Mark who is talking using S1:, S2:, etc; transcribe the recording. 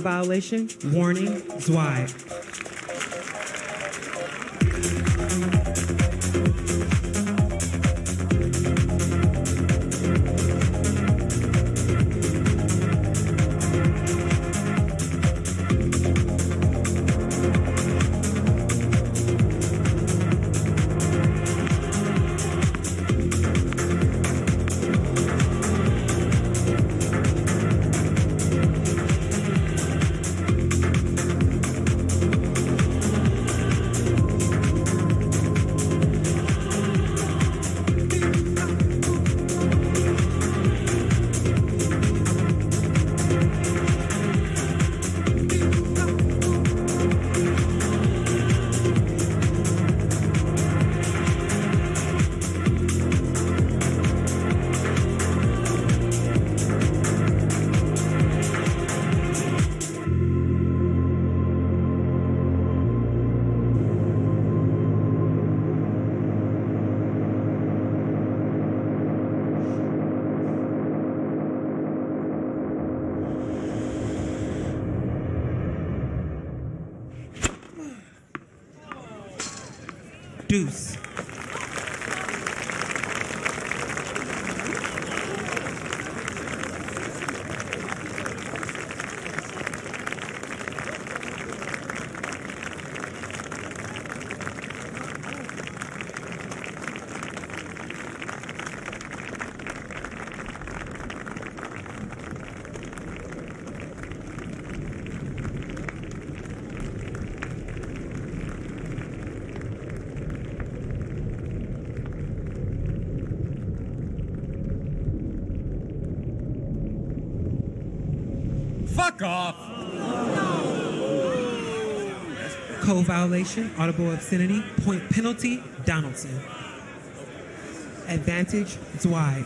S1: violation. Warning, Zweig. Deuce.
S2: Fuck off!
S1: Code violation, audible obscenity, point penalty, Donaldson. Advantage, Zweig.